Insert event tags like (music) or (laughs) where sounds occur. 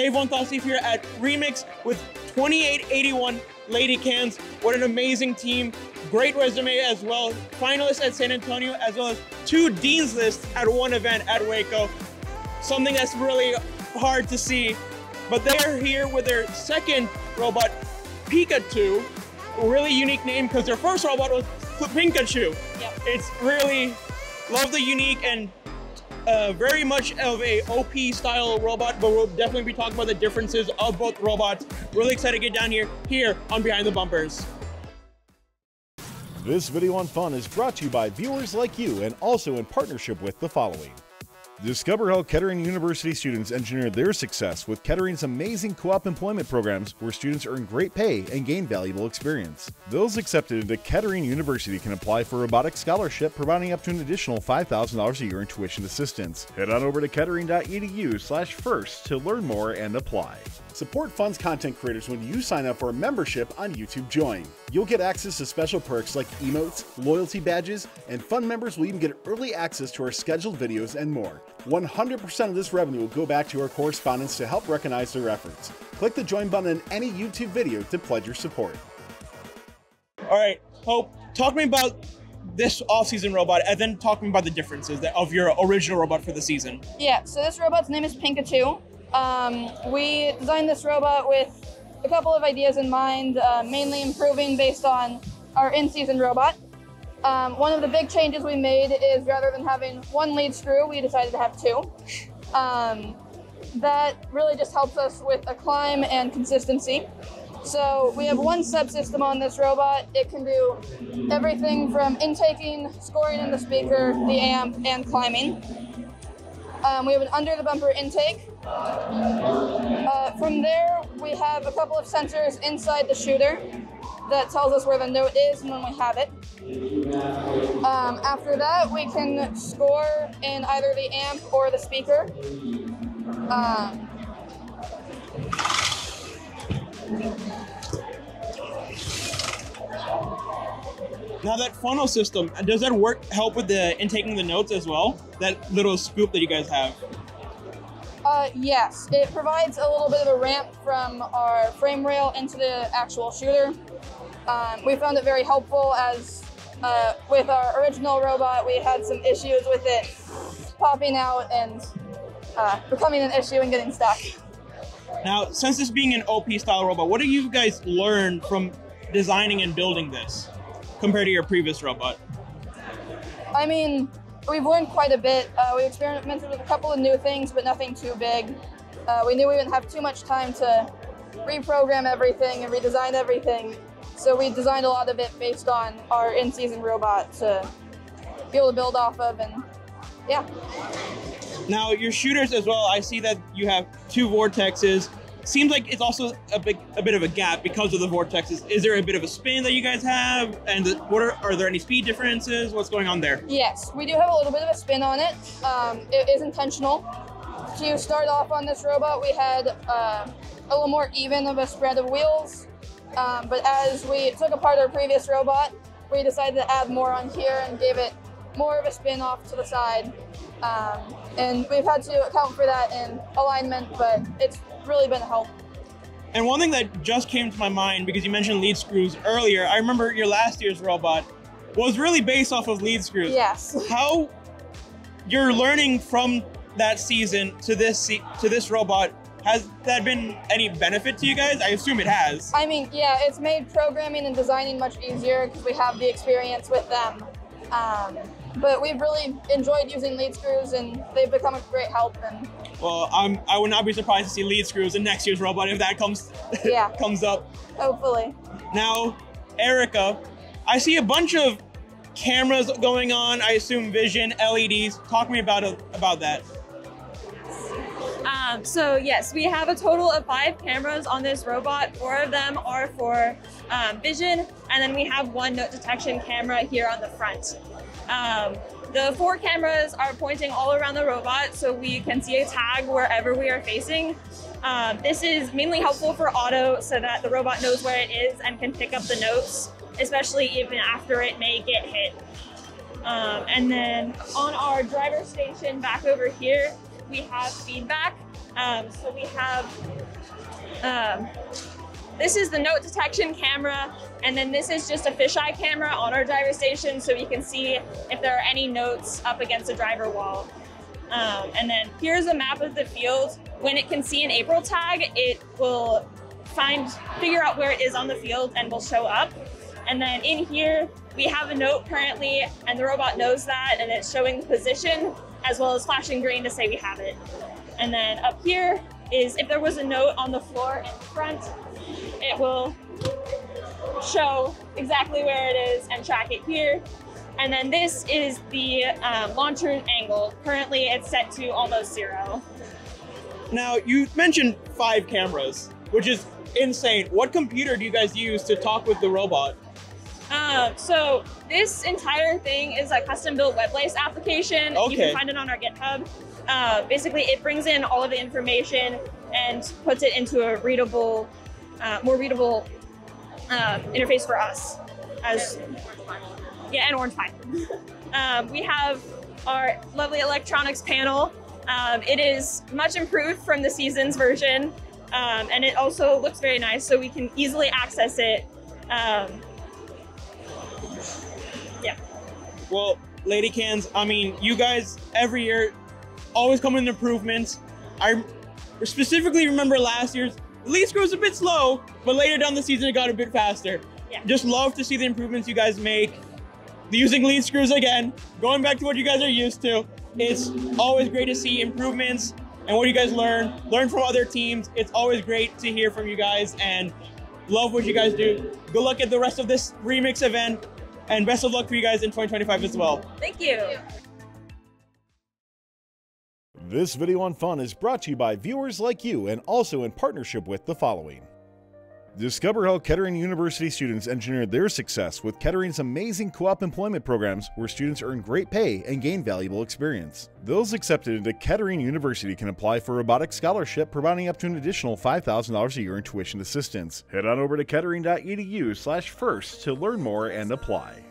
Hey, Von Steve here at Remix with 2881 Lady Cans. What an amazing team. Great resume as well. Finalists at San Antonio, as well as two Dean's lists at one event at Waco. Something that's really hard to see. But they're here with their second robot, Pikachu. A really unique name because their first robot was Pikachu. Yep. It's really love the unique and uh, very much of a OP style robot, but we'll definitely be talking about the differences of both robots. Really excited to get down here, here on Behind the Bumpers. This video on fun is brought to you by viewers like you and also in partnership with the following. Discover how Kettering University students engineer their success with Kettering's amazing co-op employment programs where students earn great pay and gain valuable experience. Those accepted into Kettering University can apply for a robotics scholarship providing up to an additional $5,000 a year in tuition assistance. Head on over to kettering.edu slash first to learn more and apply. Support Fun's content creators when you sign up for a membership on YouTube Join. You'll get access to special perks like emotes, loyalty badges, and Fun members will even get early access to our scheduled videos and more. 100% of this revenue will go back to our correspondents to help recognize their efforts. Click the join button in any YouTube video to pledge your support. All right, Hope, talk to me about this off-season robot, and then talk to me about the differences of your original robot for the season. Yeah, so this robot's name is Pikachu. Um, we designed this robot with a couple of ideas in mind, uh, mainly improving based on our in-season robot. Um, one of the big changes we made is rather than having one lead screw, we decided to have two. Um, that really just helps us with a climb and consistency. So we have one subsystem on this robot. It can do everything from intaking, scoring in the speaker, the amp, and climbing. Um, we have an under the bumper intake. Uh, from there, we have a couple of sensors inside the shooter that tells us where the note is and when we have it. Um, after that, we can score in either the amp or the speaker. Um, Now that funnel system, does that work help with the intaking the notes as well? That little scoop that you guys have. Uh, yes, it provides a little bit of a ramp from our frame rail into the actual shooter. Um, we found it very helpful as uh, with our original robot, we had some issues with it popping out and uh, becoming an issue and getting stuck. Now, since this being an OP style robot, what do you guys learn from designing and building this compared to your previous robot? I mean, we've learned quite a bit. Uh, we experimented with a couple of new things, but nothing too big. Uh, we knew we wouldn't have too much time to reprogram everything and redesign everything. So we designed a lot of it based on our in-season robot to be able to build off of and yeah. Now, your shooters as well, I see that you have two vortexes. Seems like it's also a big, a bit of a gap because of the vortexes. Is there a bit of a spin that you guys have? And what are, are there any speed differences? What's going on there? Yes, we do have a little bit of a spin on it. Um, it is intentional. To start off on this robot, we had uh, a little more even of a spread of wheels. Um, but as we took apart our previous robot, we decided to add more on here and gave it more of a spin off to the side. Um, and we've had to account for that in alignment, but it's really been a help. And one thing that just came to my mind because you mentioned lead screws earlier, I remember your last year's robot was really based off of lead screws. Yes. How you're learning from that season to this to this robot has that been any benefit to you guys? I assume it has. I mean, yeah, it's made programming and designing much easier because we have the experience with them. Um, but we've really enjoyed using lead screws and they've become a great help. And Well, I'm, I would not be surprised to see lead screws in next year's robot if that comes (laughs) Yeah. comes up. hopefully, Now, Erica, I see a bunch of cameras going on. I assume vision, LEDs. Talk to me about about that. Um, so yes, we have a total of five cameras on this robot. Four of them are for um, vision, and then we have one note detection camera here on the front. Um, the four cameras are pointing all around the robot, so we can see a tag wherever we are facing. Um, this is mainly helpful for auto, so that the robot knows where it is and can pick up the notes, especially even after it may get hit. Um, and then on our driver station back over here, we have feedback. Um, so we have um, this is the note detection camera, and then this is just a fisheye camera on our driver station so we can see if there are any notes up against the driver wall. Um, and then here's a map of the field. When it can see an April tag, it will find, figure out where it is on the field and will show up. And then in here, we have a note currently, and the robot knows that, and it's showing the position as well as flashing green to say we have it. And then up here is if there was a note on the floor in front, it will show exactly where it is and track it here. And then this is the um, launcher angle. Currently, it's set to almost zero. Now, you mentioned five cameras, which is insane. What computer do you guys use to talk with the robot? Um, so this entire thing is a custom-built web-based application. You can find it on our GitHub. Uh, basically, it brings in all of the information and puts it into a readable, uh, more readable uh, interface for us as yeah, and Orange Pi. (laughs) um, we have our lovely electronics panel. Um, it is much improved from the seasons version, um, and it also looks very nice, so we can easily access it. Um, yeah. Well, Lady Cans, I mean, you guys every year always come with improvements. I specifically remember last year's lead was a bit slow, but later down the season it got a bit faster. Yeah. Just love to see the improvements you guys make. Using lead screws again, going back to what you guys are used to. It's always great to see improvements and what you guys learn. Learn from other teams. It's always great to hear from you guys and love what you guys do. Good luck at the rest of this remix event and best of luck for you guys in 2025 as well. Thank you. This video on fun is brought to you by viewers like you and also in partnership with the following. Discover how Kettering University students engineered their success with Kettering's amazing co op employment programs where students earn great pay and gain valuable experience. Those accepted into Kettering University can apply for a robotics scholarship providing up to an additional $5,000 a year in tuition assistance. Head on over to kettering.edu slash first to learn more and apply.